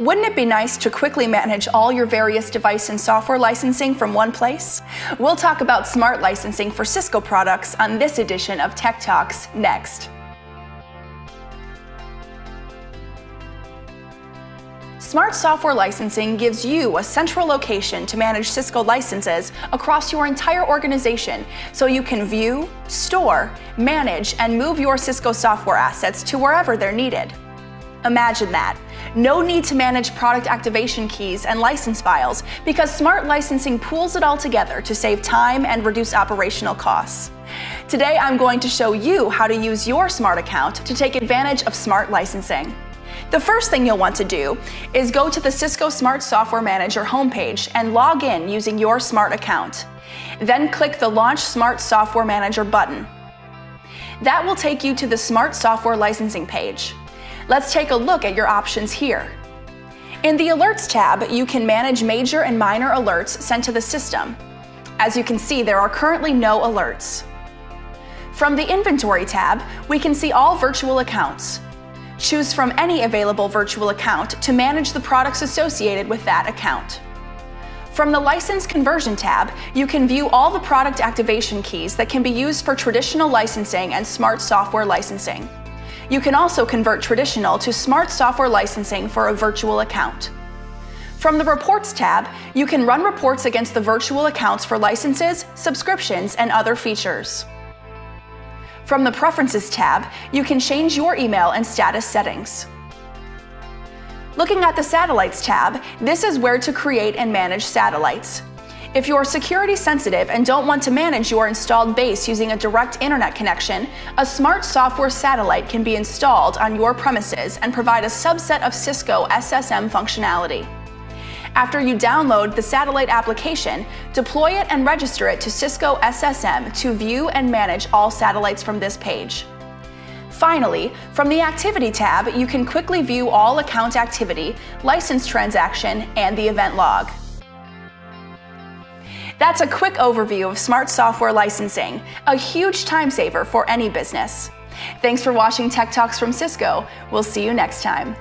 Wouldn't it be nice to quickly manage all your various device and software licensing from one place? We'll talk about smart licensing for Cisco products on this edition of Tech Talks next. Smart software licensing gives you a central location to manage Cisco licenses across your entire organization so you can view, store, manage, and move your Cisco software assets to wherever they're needed. Imagine that. No need to manage product activation keys and license files because Smart Licensing pools it all together to save time and reduce operational costs. Today, I'm going to show you how to use your Smart account to take advantage of Smart Licensing. The first thing you'll want to do is go to the Cisco Smart Software Manager homepage and log in using your Smart account. Then click the Launch Smart Software Manager button. That will take you to the Smart Software Licensing page. Let's take a look at your options here. In the Alerts tab, you can manage major and minor alerts sent to the system. As you can see, there are currently no alerts. From the Inventory tab, we can see all virtual accounts. Choose from any available virtual account to manage the products associated with that account. From the License Conversion tab, you can view all the product activation keys that can be used for traditional licensing and smart software licensing. You can also convert traditional to smart software licensing for a virtual account. From the Reports tab, you can run reports against the virtual accounts for licenses, subscriptions, and other features. From the Preferences tab, you can change your email and status settings. Looking at the Satellites tab, this is where to create and manage satellites. If you're security sensitive and don't want to manage your installed base using a direct internet connection, a smart software satellite can be installed on your premises and provide a subset of Cisco SSM functionality. After you download the satellite application, deploy it and register it to Cisco SSM to view and manage all satellites from this page. Finally, from the Activity tab, you can quickly view all account activity, license transaction, and the event log. That's a quick overview of smart software licensing, a huge time saver for any business. Thanks for watching Tech Talks from Cisco. We'll see you next time.